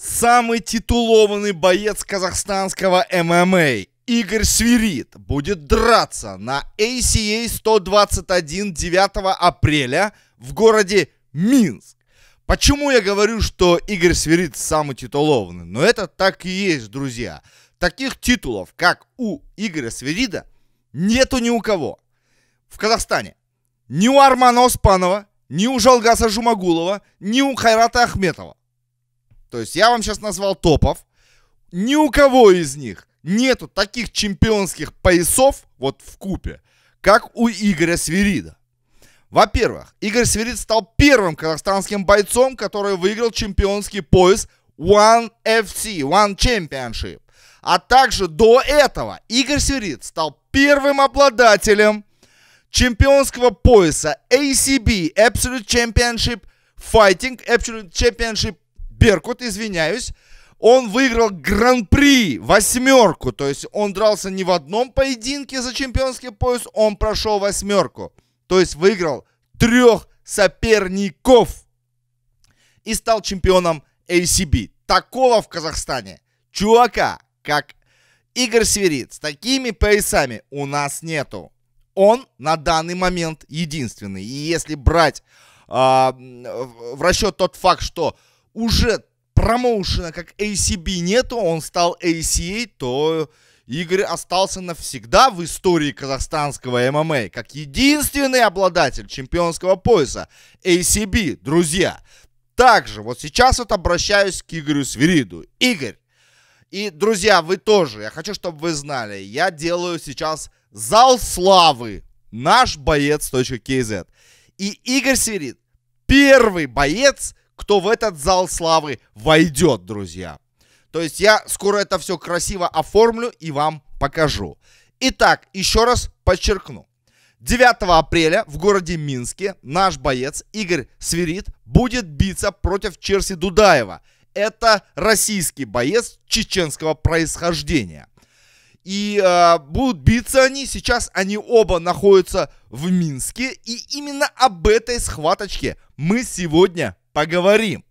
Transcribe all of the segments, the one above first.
Самый титулованный боец казахстанского ММА Игорь Свирит будет драться на ACA 121 9 апреля в городе Минск. Почему я говорю, что Игорь Свирит самый титулованный? Но это так и есть, друзья. Таких титулов, как у Игоря Свирида, нету ни у кого. В Казахстане. Ни у Армана Оспанова, ни у Жалгаса Жумагулова, ни у Хайрата Ахметова. То есть я вам сейчас назвал топов. Ни у кого из них нету таких чемпионских поясов вот в купе, как у Игоря Свирида. Во-первых, Игорь Свирид стал первым казахстанским бойцом, который выиграл чемпионский пояс One FC, One Championship. А также до этого Игорь Свирид стал первым обладателем чемпионского пояса ACB, Absolute Championship Fighting, Absolute Championship Беркут, извиняюсь, он выиграл гран-при, восьмерку. То есть он дрался не в одном поединке за чемпионский пояс, он прошел восьмерку. То есть выиграл трех соперников. И стал чемпионом ACB. Такого в Казахстане чувака, как Игорь Сверид, с такими поясами у нас нету. Он на данный момент единственный. И если брать э, в расчет тот факт, что уже промоушена как ACB нету, он стал ACA, то Игорь остался навсегда в истории казахстанского ММА как единственный обладатель чемпионского пояса ACB, друзья. Также вот сейчас вот обращаюсь к Игорю Свириду. Игорь, и, друзья, вы тоже, я хочу, чтобы вы знали, я делаю сейчас зал славы, наш боец.кз. И Игорь Свирид, первый боец, кто в этот зал славы войдет, друзья. То есть я скоро это все красиво оформлю и вам покажу. Итак, еще раз подчеркну. 9 апреля в городе Минске наш боец Игорь Свирит будет биться против Черси Дудаева. Это российский боец чеченского происхождения. И э, будут биться они. Сейчас они оба находятся в Минске. И именно об этой схваточке мы сегодня поговорим.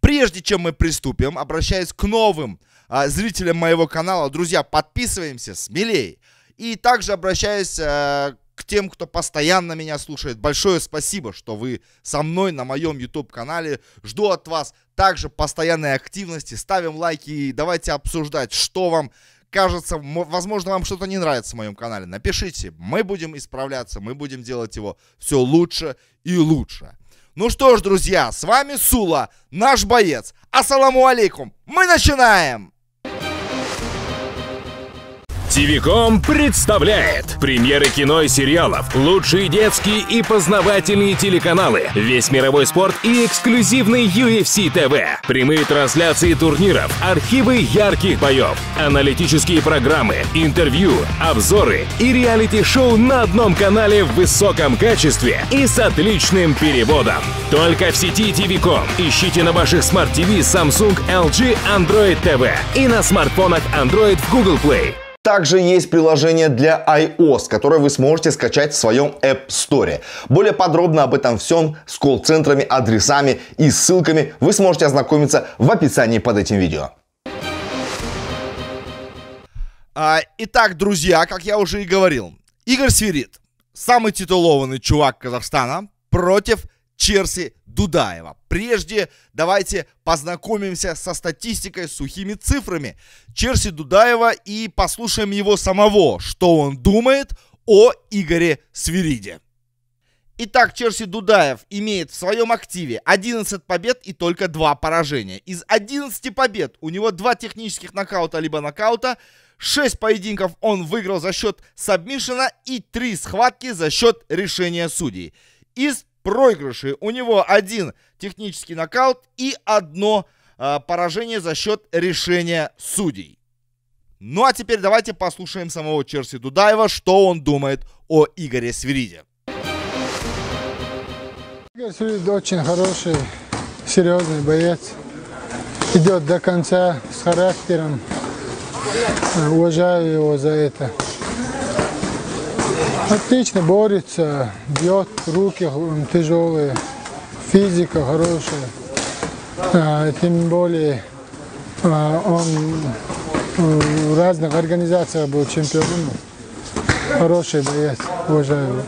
Прежде чем мы приступим, обращаюсь к новым а, зрителям моего канала. Друзья, подписываемся смелее. И также обращаюсь а, к тем, кто постоянно меня слушает. Большое спасибо, что вы со мной на моем YouTube канале. Жду от вас также постоянной активности. Ставим лайки и давайте обсуждать, что вам кажется, возможно, вам что-то не нравится в моем канале. Напишите, мы будем исправляться, мы будем делать его все лучше и лучше. Ну что ж, друзья, с вами Сула, наш боец. Ассаламу алейкум. Мы начинаем! ТВКом представляет премьеры кино и сериалов, лучшие детские и познавательные телеканалы, весь мировой спорт и эксклюзивный UFC ТВ, прямые трансляции турниров, архивы ярких боев, аналитические программы, интервью, обзоры и реалити-шоу на одном канале в высоком качестве и с отличным переводом. Только в сети ТВКом. Ищите на ваших смарт-ТВ Samsung, LG, Android TV и на смартфонах Android в Google Play. Также есть приложение для iOS, которое вы сможете скачать в своем App Store. Более подробно об этом всем с колл-центрами, адресами и ссылками вы сможете ознакомиться в описании под этим видео. А, итак, друзья, как я уже и говорил, Игорь Свирит, самый титулованный чувак Казахстана против Черси Дудаева. Прежде давайте познакомимся со статистикой, сухими цифрами Черси Дудаева и послушаем его самого, что он думает о Игоре Свириде. Итак, Черси Дудаев имеет в своем активе 11 побед и только 2 поражения. Из 11 побед у него 2 технических нокаута либо нокаута, 6 поединков он выиграл за счет сабмишена и 3 схватки за счет решения судей. Из проигрыши. У него один технический нокаут и одно э, поражение за счет решения судей. Ну а теперь давайте послушаем самого Черси Дудаева, что он думает о Игоре Свириде. Игорь Свирид очень хороший, серьезный боец. Идет до конца с характером. Уважаю его за это. Отлично борется, бьет, руки тяжелые, физика хорошая. Тем более Он в разных организациях был чемпионом. Хороший боец, уважаю его.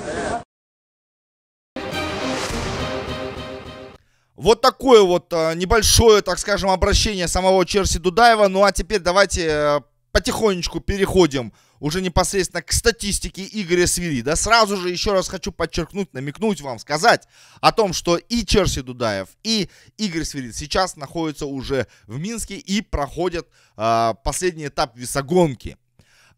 Вот такое вот э, небольшое, так скажем, обращение самого Черси Дудаева. Ну а теперь давайте э, потихонечку переходим уже непосредственно к статистике Игоря Свири. Да сразу же еще раз хочу подчеркнуть, намекнуть вам, сказать о том, что и Черси Дудаев, и Игорь Свирид сейчас находятся уже в Минске и проходят э, последний этап весогонки.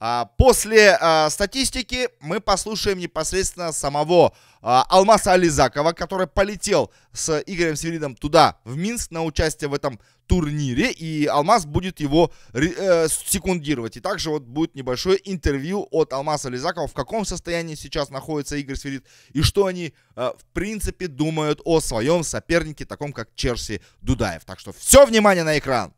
А, после а, статистики мы послушаем непосредственно самого а, Алмаса Ализакова, который полетел с Игорем Свиридом туда, в Минск, на участие в этом турнире, и Алмаз будет его э, секундировать. И также вот будет небольшое интервью от Алмаса Ализакова, в каком состоянии сейчас находится Игорь Свирид, и что они, э, в принципе, думают о своем сопернике, таком как Черси Дудаев. Так что все внимание на экран!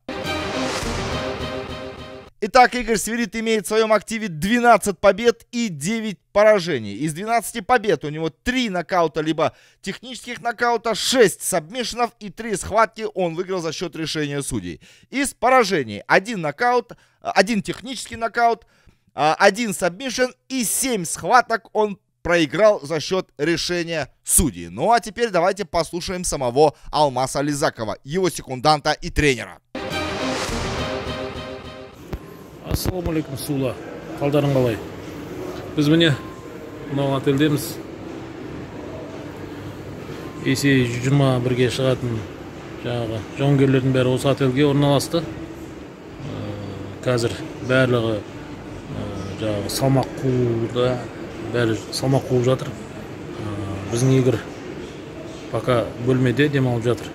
Итак, Игорь Свирид имеет в своем активе 12 побед и 9 поражений. Из 12 побед у него 3 нокаута, либо технических нокаута, 6 сабмишенов и 3 схватки он выиграл за счет решения судей. Из поражений 1 нокаут, 1 технический нокаут, 1 сабмишен и 7 схваток он проиграл за счет решения судей. Ну а теперь давайте послушаем самого Алмаса Лизакова, его секунданта и тренера. Ассалаумағалейкум сула. Қалдарың қалай? Біз міне мынау отельдеміз есей жиырма бірге шығатын жаңағы жауынгерлердің бәрі осы отельге орналасты. Қазір барлығы жаңағы салмақ қууда бәрі салмақ қуып жатыр. Біздің игорь пока бөлмеде демалып жатыр.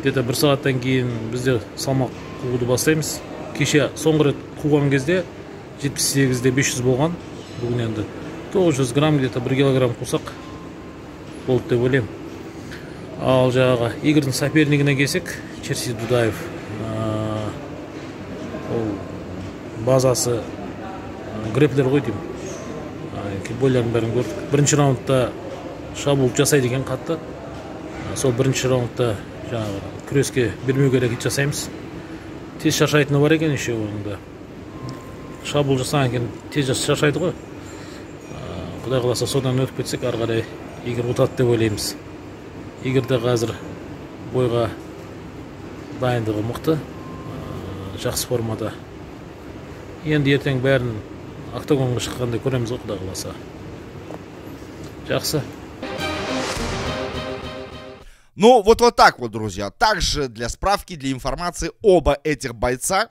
Где то бір сағаттан кейін бізде салмақ қууды бастаймыз. Кеше соңғы рет қуған кезде жетпіс сегізде бес жүз болған. Бүгін енді тоғыз жүз грамм где то бір килограмм қусақ болды деп ойлаймын. Ал жаңағы игорьдің сопернигіне келсек черси дудаев ол базасы греплер ғой деймін. Бойларын бәрін көрдік. Бірінші раундта шабуыл жасайды екен қатты. Сол бірінші раундта жаңағы күреске бермеуге әрекет жасаймыз. Тез шаршайтыны бар екен еще оның шабуыл жасаған екен тез шаршайды ғой. Құдай қаласа содан өтіп кетсек ары қарай игорь ұтады деп ойлаймыз. Игорь де қазір бойға дайындығы мықты жақсы формада. Енді ертең бәрін октагонға шыққанда көреміз ғой құдай қаласа. Жақсы. Ну, вот, вот так вот, друзья. Также для справки, для информации, оба этих бойца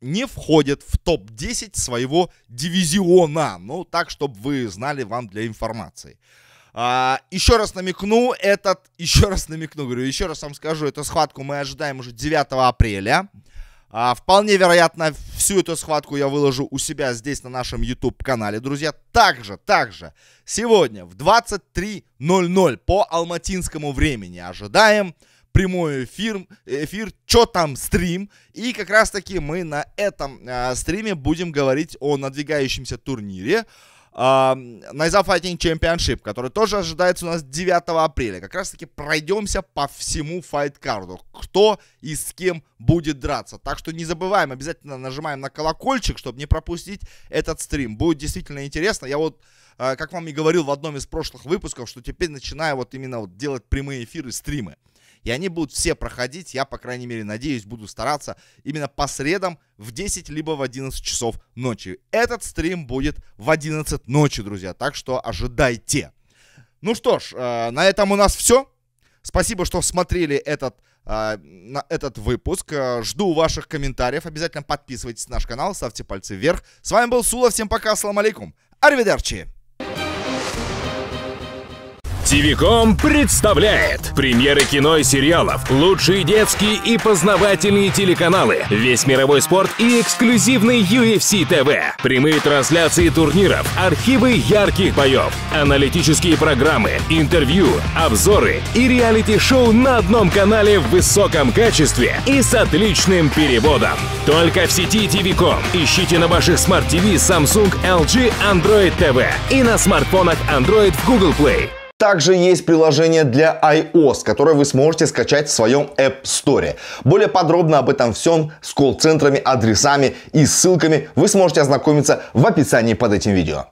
не входят в топ-10 своего дивизиона. Ну, так, чтобы вы знали вам для информации. А, еще раз намекну, этот, еще раз намекну, говорю, еще раз вам скажу, эту схватку мы ожидаем уже 9 апреля. А, вполне вероятно, всю эту схватку я выложу у себя здесь на нашем YouTube-канале, друзья. Также, также, сегодня в 23.00 по алматинскому времени ожидаем прямой эфир, эфир, что там стрим. И как раз таки мы на этом э, стриме будем говорить о надвигающемся турнире. Найза Fighting Championship, который тоже ожидается у нас 9 апреля. Как раз таки пройдемся по всему файт-карду. Кто и с кем будет драться. Так что не забываем, обязательно нажимаем на колокольчик, чтобы не пропустить этот стрим. Будет действительно интересно. Я вот, а, как вам и говорил в одном из прошлых выпусков, что теперь начинаю вот именно вот делать прямые эфиры, стримы. И они будут все проходить, я, по крайней мере, надеюсь, буду стараться именно по средам в 10 либо в 11 часов ночи. Этот стрим будет в 11 ночи, друзья, так что ожидайте. Ну что ж, э, на этом у нас все. Спасибо, что смотрели этот, э, на этот выпуск. Э, жду ваших комментариев. Обязательно подписывайтесь на наш канал, ставьте пальцы вверх. С вами был Сула. Всем пока, ассаламу алейкум. Аривидерчи. ТВКом представляет премьеры кино и сериалов, лучшие детские и познавательные телеканалы, весь мировой спорт и эксклюзивный UFC ТВ, прямые трансляции турниров, архивы ярких боев, аналитические программы, интервью, обзоры и реалити-шоу на одном канале в высоком качестве и с отличным переводом. Только в сети ТВКом. Ищите на ваших смарт-ТВ Samsung, LG, Android TV и на смартфонах Android в Google Play. Также есть приложение для iOS, которое вы сможете скачать в своем App Store. Более подробно об этом всем с колл-центрами, адресами и ссылками вы сможете ознакомиться в описании под этим видео.